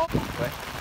Oh.